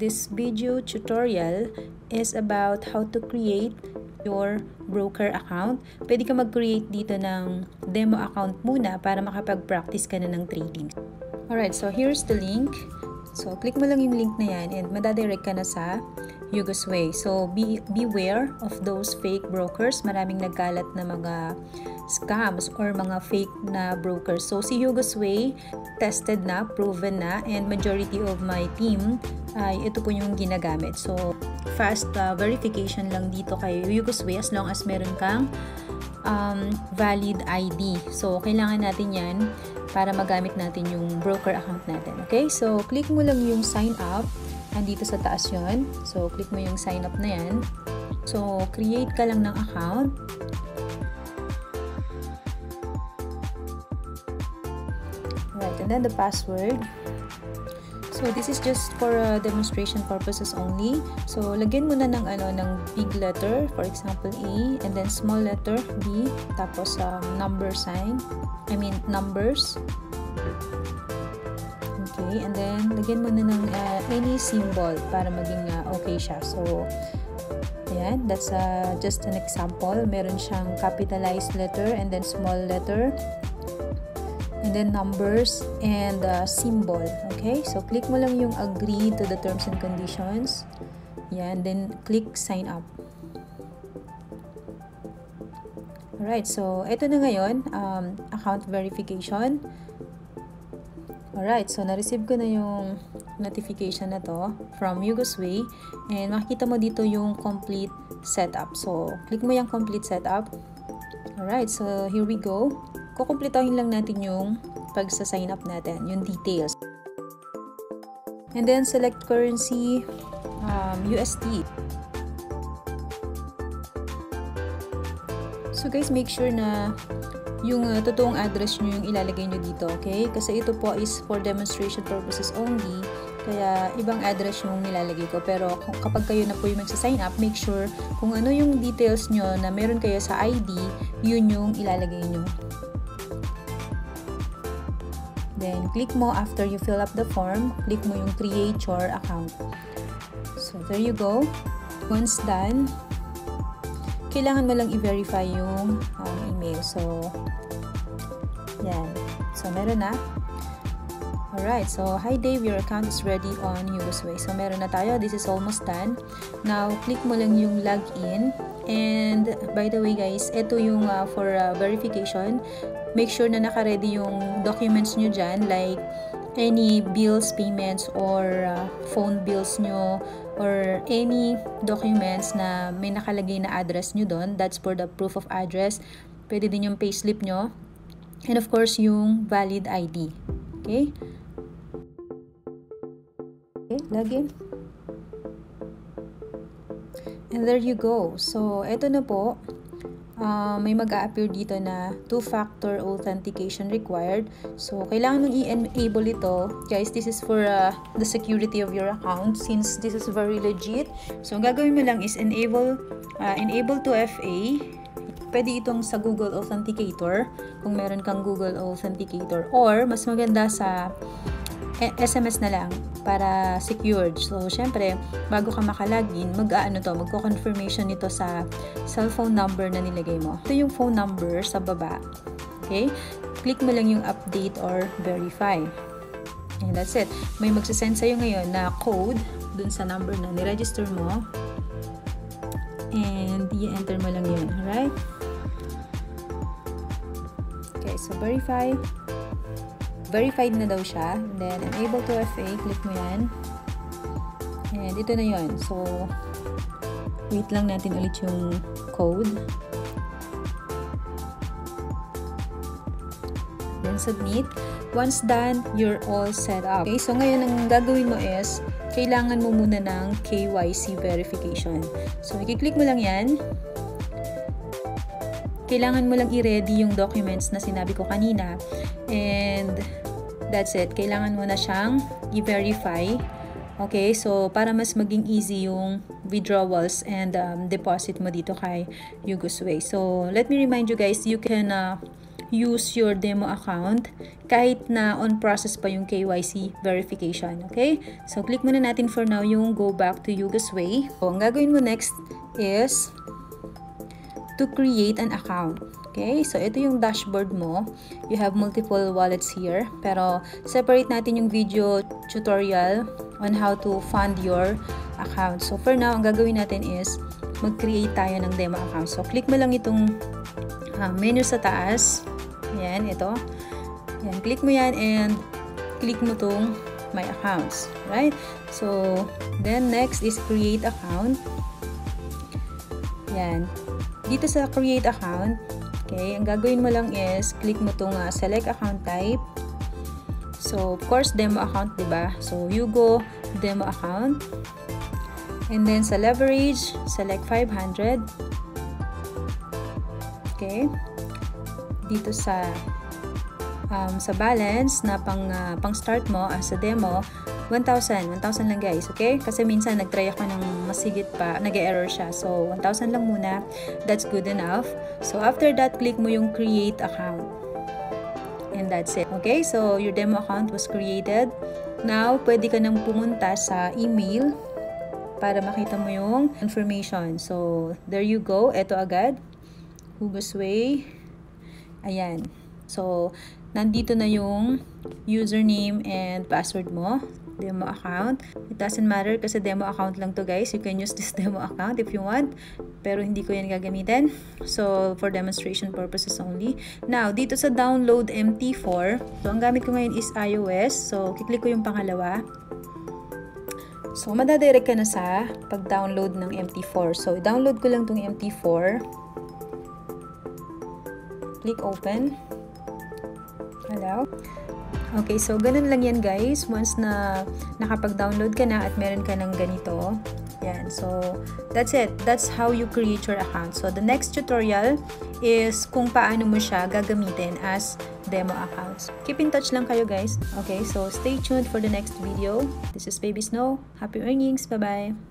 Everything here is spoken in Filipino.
this video tutorial is about how to create your broker account. Pwede ka mag-create dito ng demo account muna para makapag-practice ka na ng trading. Alright, so here's the link. So, click mo lang yung link na yan and madadirect ka na sa Yugos Way. So, be, beware of those fake brokers. Maraming nagkalat na mga scams or mga fake na brokers. So, si Yugos Way, tested na, proven na, and majority of my team ay ito po yung ginagamit. So, fast uh, verification lang dito kay Yugos Way as long as meron kang um, valid ID. So, kailangan natin yan para magamit natin yung broker account natin. Okay? So, click mo lang yung sign up andito sa taas yon So, click mo yung sign up na yan. So, create ka lang ng account. Right, and then the password. So, this is just for uh, demonstration purposes only. So, lagyan mo na ng, ano, ng big letter, for example, A, and then small letter, B, tapos um, number sign, I mean, numbers. Okay, and then lagyan mo na ng uh, any symbol para maging uh, okay siya. So, ayan, that's uh, just an example. Meron siyang capitalized letter and then small letter and then numbers and uh, symbol. Okay, so click mo lang yung agree to the terms and conditions. Yan, then click sign up. Alright, so ito na ngayon, um, account verification. Alright, so na-receive ko na yung notification na to from Yugosway and makikita mo dito yung complete setup. So, click mo yung complete setup. Alright, so here we go. Kukumpletohin lang natin yung pagsa-sign up natin, yung details. And then, select currency, um, USD. So guys, make sure na yung uh, totoong address nyo yung ilalagay nyo dito, okay? Kasi ito po is for demonstration purposes only. Kaya, ibang address yung nilalagay ko. Pero, kapag kayo na po yung magsa-sign up, make sure kung ano yung details nyo na meron kayo sa ID, yun yung ilalagay nyo. Then, click mo after you fill up the form, click mo yung create your account. So, there you go. Once done, kailangan mo lang i-verify yung um, email. So, yan. So, meron na. Alright, so hi Dave, your account is ready on Yugosway. So, meron na tayo. This is almost done. Now, click mo lang yung login. And, by the way guys, ito yung uh, for uh, verification. Make sure na naka-ready yung documents nyo dyan, like any bills, payments, or uh, phone bills nyo, or any documents na may nakalagay na address nyo doon. That's for the proof of address. Pwede din yung payslip nyo. And of course, yung valid ID. Okay? Okay, login. And there you go. So, eto na po. Uh, may mag-a-appear dito na two-factor authentication required. So, kailangan mong i-enable ito. Guys, this is for uh, the security of your account since this is very legit. So, ang gagawin mo lang is enable uh, enable to FA. Pwede itong sa Google Authenticator kung meron kang Google Authenticator or mas maganda sa SMS na lang para secured. So, syempre, bago ka makalagin, mag-ano to, magko-confirmation nito sa cellphone number na nilagay mo. Ito yung phone number sa baba. Okay? Click mo lang yung update or verify. And that's it. May magsasend sa'yo ngayon na code dun sa number na niregister mo. And i-enter mo lang yun. Alright? Okay, so verify verified na daw siya. Then, enable to FA, click mo yan. And ito na yon So, wait lang natin ulit yung code. Then, submit. Once done, you're all set up. Okay, so ngayon ang gagawin mo is, kailangan mo muna ng KYC verification. So, i-click mo lang yan kailangan mo lang i-ready yung documents na sinabi ko kanina. And that's it. Kailangan mo na siyang i-verify. Okay, so para mas maging easy yung withdrawals and um, deposit mo dito kay Yugosway. So let me remind you guys, you can uh, use your demo account kahit na on process pa yung KYC verification. Okay? So, click muna natin for now yung go back to Yuga's Way. So, ang gagawin mo next is to create an account. Okay, so ito yung dashboard mo. You have multiple wallets here. Pero separate natin yung video tutorial on how to fund your account. So for now, ang gagawin natin is mag-create tayo ng demo account. So click mo lang itong uh, menu sa taas. Ayan, ito. Ayan, click mo yan and click mo tong my accounts. Right? So, then next is create account. Yan. Dito sa create account, Okay, ang gagawin mo lang is click mo tong uh, select account type. So, of course, demo account, ba? So, you go demo account. And then sa leverage, select 500. Okay. Dito sa um, sa balance na pang uh, pang start mo as a demo, 1,000. 1,000 lang guys, okay? Kasi minsan nag-try ako ng masigit pa, nag-error siya. So, 1,000 lang muna. That's good enough. So, after that, click mo yung create account. And that's it. Okay? So, your demo account was created. Now, pwede ka nang pumunta sa email para makita mo yung information. So, there you go. Ito agad. Hugo's Way. Ayan. So, nandito na yung username and password mo demo account. It doesn't matter kasi demo account lang to guys. You can use this demo account if you want. Pero hindi ko yan gagamitin. So, for demonstration purposes only. Now, dito sa download MT4, so ang gamit ko ngayon is iOS. So, kiklik ko yung pangalawa. So, madadirect ka na sa pag-download ng MT4. So, download ko lang tong MT4. Click open. Hello. Okay, so ganun lang yan guys. Once na nakapag-download ka na at meron ka ng ganito. Yan. So, that's it. That's how you create your account. So, the next tutorial is kung paano mo siya gagamitin as demo accounts. Keep in touch lang kayo guys. Okay, so stay tuned for the next video. This is Baby Snow. Happy earnings. Bye-bye.